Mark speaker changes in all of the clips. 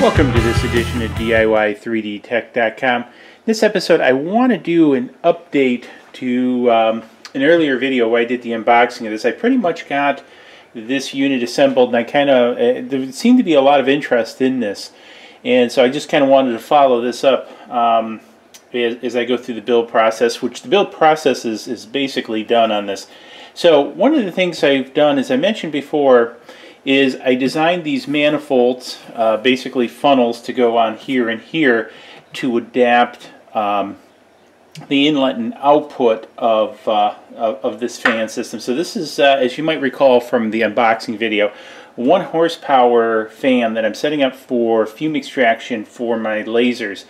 Speaker 1: Welcome to this edition of DIY3DTech.com. This episode, I want to do an update to um, an earlier video where I did the unboxing of this. I pretty much got this unit assembled, and I kind of uh, there seemed to be a lot of interest in this, and so I just kind of wanted to follow this up um, as, as, I go through the build process, which the build process is is basically done on this. So one of the things I've done, as I mentioned before is I designed these manifolds, uh, basically funnels to go on here and here to adapt um, the inlet and output of, uh, of, this fan system. So this is, uh, as you might recall from the unboxing video, one horsepower fan that I'm setting up for fume extraction for my lasers.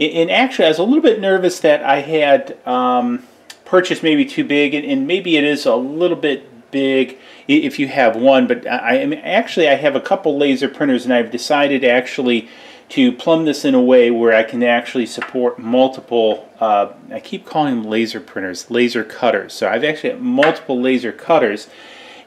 Speaker 1: And actually I was a little bit nervous that I had um, purchased maybe too big and maybe it is a little bit big if you have one. But I, mean, actually, I have a couple laser printers, and I've decided actually to plumb this in a way where I can actually support multiple, uh, I keep calling them laser printers, laser cutters. So I've actually multiple laser cutters.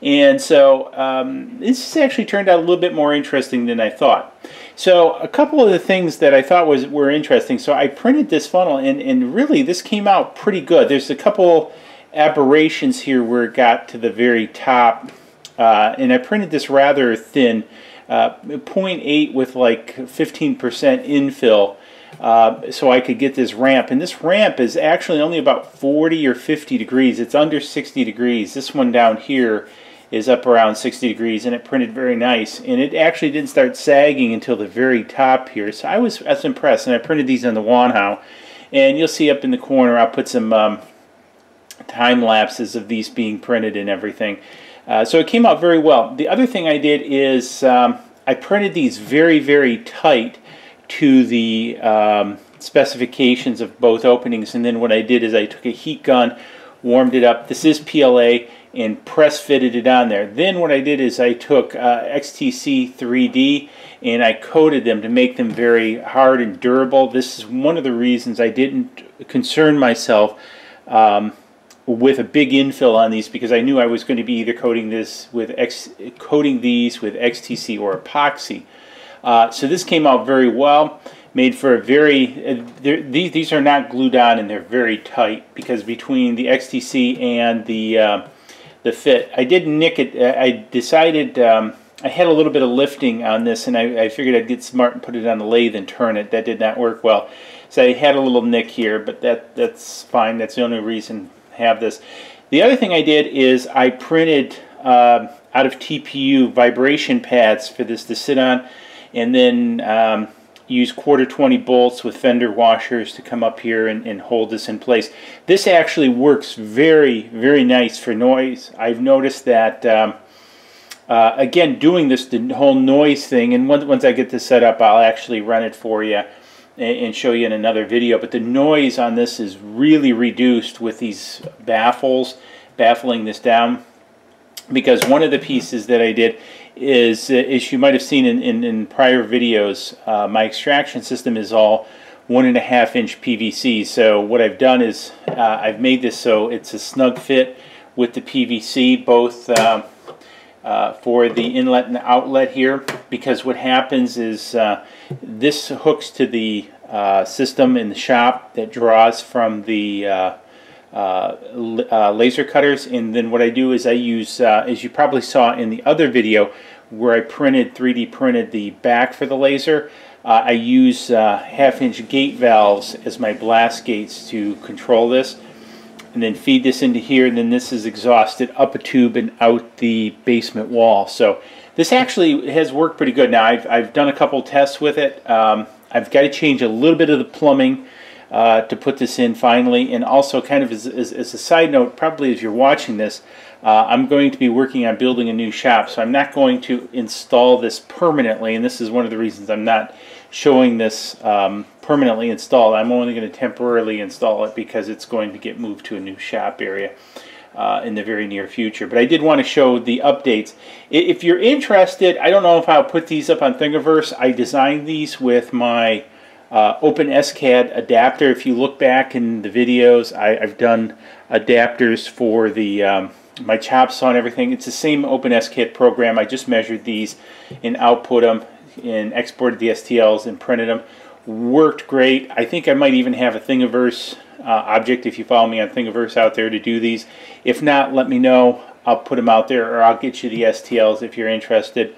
Speaker 1: And so um, this has actually turned out a little bit more interesting than I thought. So a couple of the things that I thought was were interesting. So I printed this funnel, and, and really this came out pretty good. There's a couple aberrations here where it got to the very top. Uh, and I printed this rather thin, uh, 0.8 with like 15% infill. Uh, so I could get this ramp. And this ramp is actually only about 40 or 50 degrees. It's under 60 degrees. This one down here is up around 60 degrees and it printed very nice. And it actually didn't start sagging until the very top here. So I was, I was impressed. And I printed these on the Wanhao. And you'll see up in the corner I'll put some um, time lapses of these being printed and everything. Uh, so it came out very well. The other thing I did is um, I printed these very, very tight to the um, specifications of both openings. And then what I did is I took a heat gun, warmed it up. This is PLA and press fitted it on there. Then what I did is I took uh, XTC 3D and I coated them to make them very hard and durable. This is one of the reasons I didn't concern myself um, with a big infill on these because I knew I was going to be either coating this with X, coating these with XTC or epoxy. Uh, so this came out very well, made for a very, uh, these, these are not glued on and they're very tight because between the XTC and the, uh, the fit, I did nick it, uh, I decided, um, I had a little bit of lifting on this and I, I, figured I'd get smart and put it on the lathe and turn it. That did not work well. So I had a little nick here, but that that's fine. That's the only reason have this. The other thing I did is I printed uh, out of TPU vibration pads for this to sit on and then um, use quarter 20 bolts with fender washers to come up here and, and, hold this in place. This actually works very, very nice for noise. I've noticed that, um, uh, again, doing this, the whole noise thing, and once, once I get this set up, I'll actually run it for you and show you in another video. But the noise on this is really reduced with these baffles, baffling this down. Because one of the pieces that I did is, uh, as you might have seen in, in, in prior videos, uh, my extraction system is all one and a half inch PVC. So what I've done is uh, I've made this so it's a snug fit with the PVC, both uh, uh, for the inlet and outlet here because what happens is uh, this hooks to the uh, system in the shop that draws from the uh, uh, uh, laser cutters. And then what I do is I use as you probably saw in the other video where I printed 3D printed the back for the laser I use half inch gate valves as my blast gates to control this and then feed this into here and then this is exhausted up a tube and out the basement wall. So this actually has worked pretty good. Now I've, I've done a couple tests with it. Um, I've got to change a little bit of the plumbing uh, to put this in finally. And also kind of as, as, as, a side note probably as you're watching this uh, I'm going to be working on building a new shop so I'm not going to install this permanently and this is one of the reasons I'm not showing this um, permanently installed. I'm only going to temporarily install it because it's going to get moved to a new shop area. Uh, in the very near future. But I did want to show the updates. If you're interested, I don't know if I'll put these up on Thingiverse. I designed these with my uh, OpenSCAD adapter. If you look back in the videos, I, have done adapters for the um, my chop saw and everything. It's the same OpenSCAD program. I just measured these and output them and exported the STLs and printed them. Worked great. I think I might even have a Thingiverse uh, object if you follow me on Thingiverse out there to do these. If not, let me know. I'll put them out there or I'll get you the STLs if you're interested.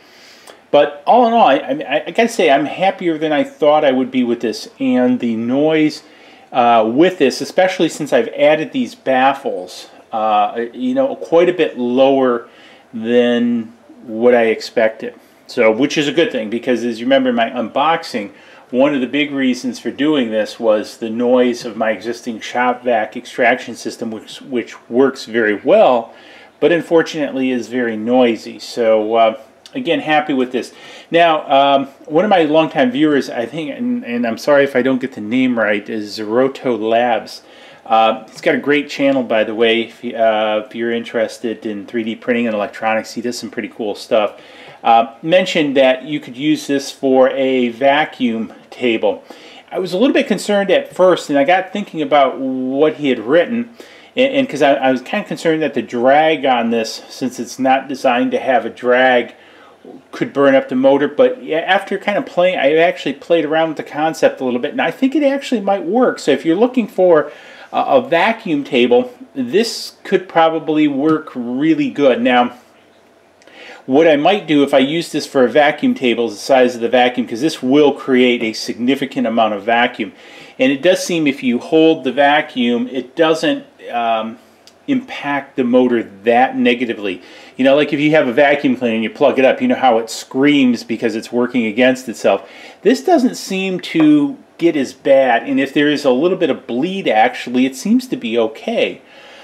Speaker 1: But all in all, I, I, I gotta say I'm happier than I thought I would be with this. And the noise uh, with this, especially since I've added these baffles, uh, you know, quite a bit lower than what I expected. So, which is a good thing because as you remember my unboxing, one of the big reasons for doing this was the noise of my existing shop vac extraction system, which, which works very well, but unfortunately is very noisy. So uh, again, happy with this. Now, um, one of my longtime viewers, I think, and, and, I'm sorry if I don't get the name right, is Zeroto Labs. Uh, he's got a great channel, by the way, if, uh, if you're interested in 3D printing and electronics. He does some pretty cool stuff. Uh, mentioned that you could use this for a vacuum table. I was a little bit concerned at first, and I got thinking about what he had written, and because I, I, was kind of concerned that the drag on this, since it's not designed to have a drag, could burn up the motor. But after kind of playing, I actually played around with the concept a little bit, and I think it actually might work. So if you're looking for a, a vacuum table, this could probably work really good. Now, what I might do if I use this for a vacuum table is the size of the vacuum because this will create a significant amount of vacuum. And it does seem if you hold the vacuum, it doesn't um, impact the motor that negatively. You know, like if you have a vacuum cleaner and you plug it up, you know how it screams because it's working against itself. This doesn't seem to get as bad, and if there is a little bit of bleed actually, it seems to be okay.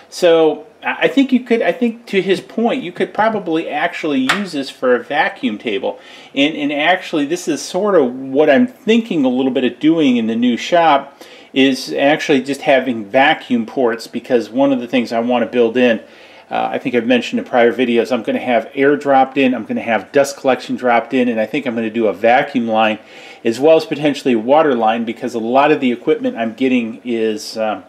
Speaker 1: So I think you could, I think to his point, you could probably actually use this for a vacuum table. And, and actually, this is sort of what I'm thinking a little bit of doing in the new shop is actually just having vacuum ports because one of the things I want to build in, uh, I think I've mentioned in prior videos, I'm going to have air dropped in, I'm going to have dust collection dropped in, and I think I'm going to do a vacuum line as well as potentially a water line because a lot of the equipment I'm getting is... Um,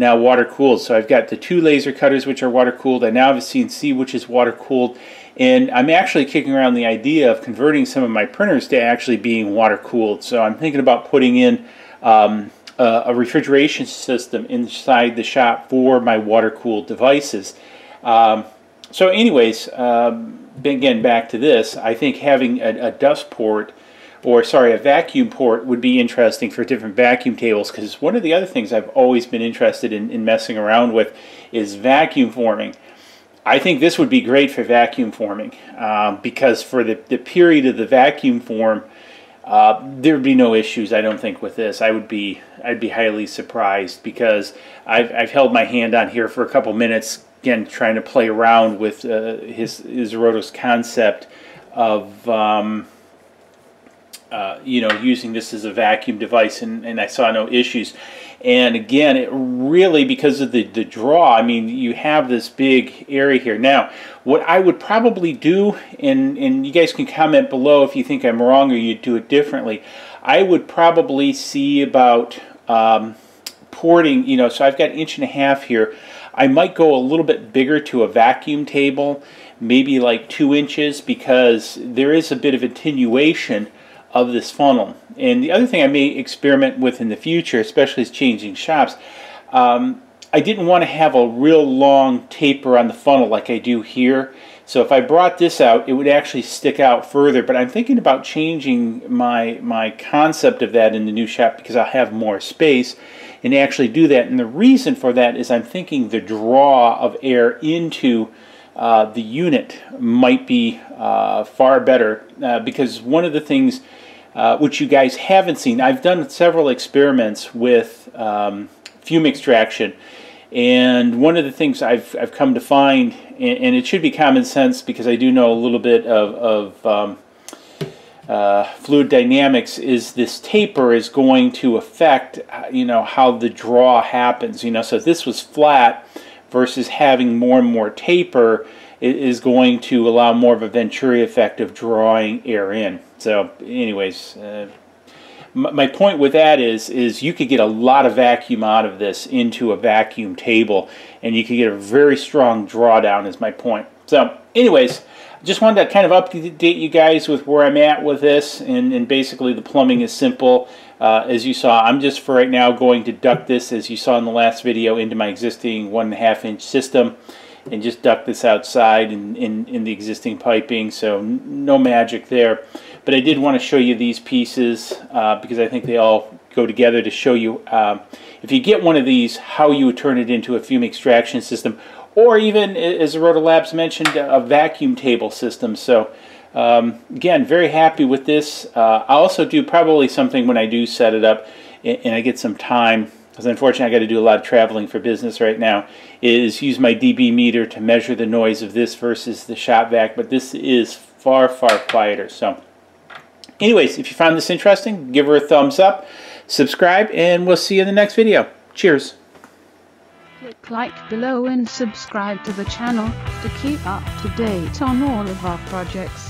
Speaker 1: now water cooled. So I've got the two laser cutters which are water cooled. I now have a CNC which is water cooled. And I'm actually kicking around the idea of converting some of my printers to actually being water cooled. So I'm thinking about putting in um, a, a, refrigeration system inside the shop for my water cooled devices. Um, so anyways, um, again back to this, I think having a, a dust port or sorry, a vacuum port would be interesting for different vacuum tables because one of the other things I've always been interested in, in messing around with is vacuum forming. I think this would be great for vacuum forming um, because for the, the period of the vacuum form, uh, there would be no issues, I don't think, with this. I would be, I'd be highly surprised because I've, I've held my hand on here for a couple minutes, again, trying to play around with uh, his, his Rotos concept of um, uh, you know, using this as a vacuum device, and, and I saw no issues. And again, it really, because of the, the draw, I mean, you have this big area here. Now, what I would probably do, and, and you guys can comment below if you think I'm wrong or you do it differently, I would probably see about um, porting, you know, so I've got an inch and a half here. I might go a little bit bigger to a vacuum table, maybe like two inches, because there is a bit of attenuation of this funnel. And the other thing I may experiment with in the future, especially as changing shops, um, I didn't want to have a real long taper on the funnel like I do here. So if I brought this out, it would actually stick out further. But I'm thinking about changing my, my concept of that in the new shop because I'll have more space and actually do that. And the reason for that is I'm thinking the draw of air into uh, the unit might be uh, far better uh, because one of the things uh, which you guys haven't seen, I've done several experiments with um, fume extraction and one of the things I've, I've come to find, and, and, it should be common sense because I do know a little bit of, of um, uh, fluid dynamics, is this taper is going to affect, you know, how the draw happens. You know, so if this was flat, versus having more and more taper is going to allow more of a Venturi effect of drawing air in. So anyways, uh, my point with that is is you could get a lot of vacuum out of this into a vacuum table and you could get a very strong drawdown is my point. So anyways, just wanted to kind of update you guys with where I'm at with this, and, and basically the plumbing is simple. Uh, as you saw, I'm just for right now going to duct this, as you saw in the last video, into my existing one and a half inch system and just duct this outside in, in, in the existing piping, so no magic there. But I did want to show you these pieces uh, because I think they all go together to show you um, if you get one of these, how you would turn it into a fume extraction system, or even, as Rotor Labs mentioned, a vacuum table system. So um, again, very happy with this. Uh, I also do probably something when I do set it up and I get some time because unfortunately I got to do a lot of traveling for business right now, is use my dB meter to measure the noise of this versus the shop vac, but this is far, far quieter. So anyways, if you found this interesting, give her a thumbs up, subscribe, and we'll see you in the next video. Cheers.
Speaker 2: Click like below and subscribe to the channel to keep up to date on all of our projects.